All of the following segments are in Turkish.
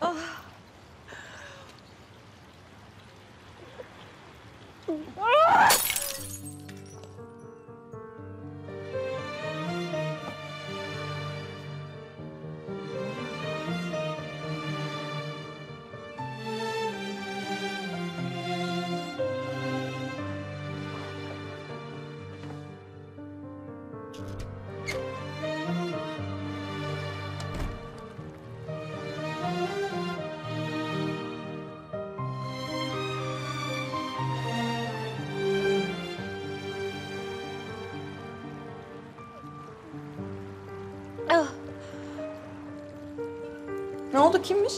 Thank mm -hmm. you. Ne oldu kimmiş?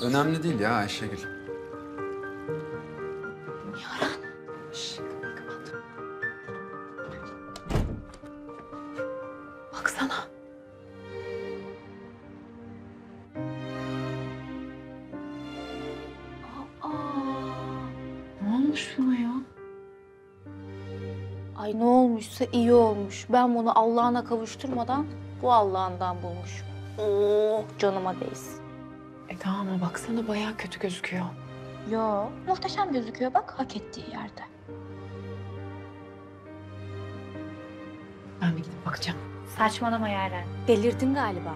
Önemli değil ya Ayşegül. Baksana. Ne olmuş buna ya? Ay ne olmuşsa iyi olmuş. Ben bunu Allah'ına kavuşturmadan bu Allah'ından bulmuşum. Oo, canıma değsin. E tamam ama baksana bayağı kötü gözüküyor. Yo, muhteşem gözüküyor bak hak ettiği yerde. Ben bir gidip bakacağım. Saçmalama Yaren. Delirdin galiba.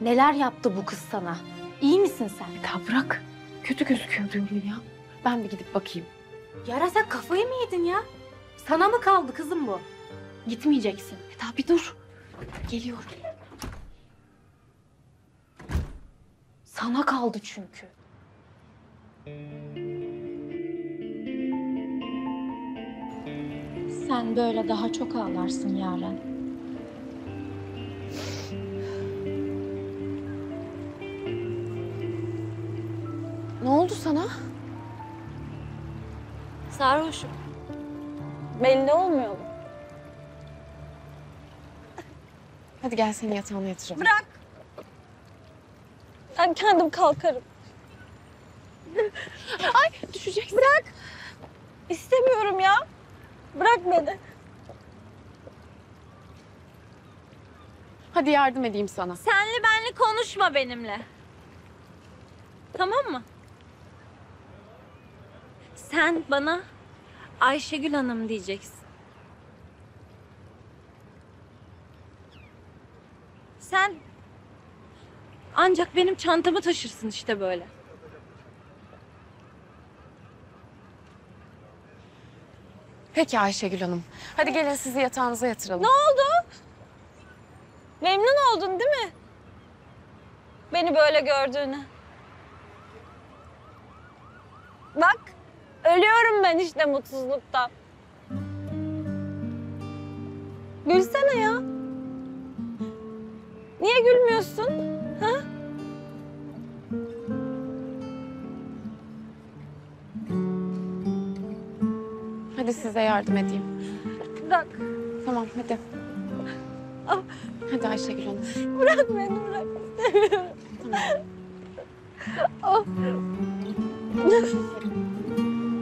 Neler yaptı bu kız sana? İyi misin sen? Ya bırak. Kötü gözüküyor diyorum ya. Ben bir gidip bakayım. Yara sen kafayı mı yedin ya? Sana mı kaldı kızım bu? Gitmeyeceksin. Eda bir dur. Geliyorum. Sana kaldı çünkü. Sen böyle daha çok ağlarsın Yaren. Ne oldu sana? Sarhoşum. Belli olmuyor mu? Hadi gel seni yatağına yatıralım. Ben kendim kalkarım. Düşeceksin. İstemiyorum ya. Bırak beni. Hadi yardım edeyim sana. Senli benli konuşma benimle. Tamam mı? Sen bana Ayşegül Hanım diyeceksin. Sen ancak benim çantamı taşırsın işte böyle. Peki Ayşegül Hanım. Hadi gelin sizi yatağınıza yatıralım. Ne oldu? Memnun oldun değil mi? Beni böyle gördüğüne. Bak, ölüyorum ben işte mutsuzluktan. Gülsene ya. Niye gülmüyorsun? Hadi size yardım edeyim. Bırak, Tamam hadi. Ah. Hadi Ayşegül Hanım. bırak beni bırak. İstemiyorum. Tamam.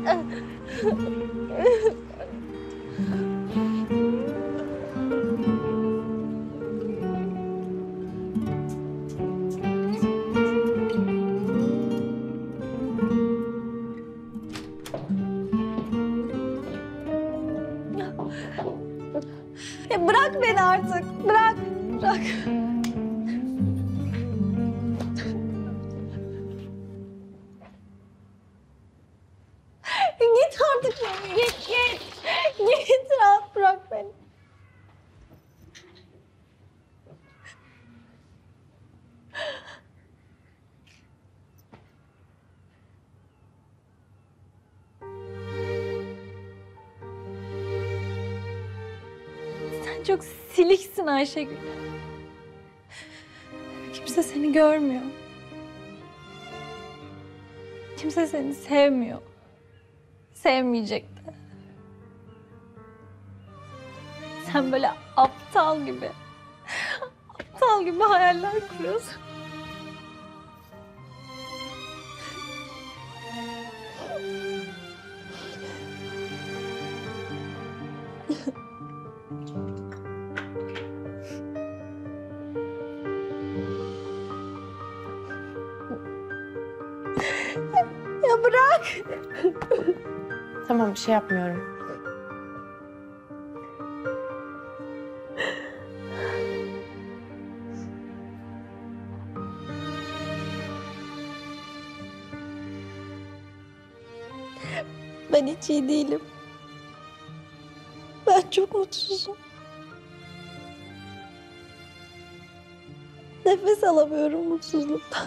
Ya beni artık. Bırak, bırak. Çok siliksin Ayşegül. Kimse seni görmüyor. Kimse seni sevmiyor. Sevmeyecek de. Sen böyle aptal gibi, aptal gibi hayaller kuruyorsun. Ya bırak. Tamam bir şey yapmıyorum. Ben hiç iyi değilim. Ben çok mutsuzum. Nefes alamıyorum mutsuzluktan.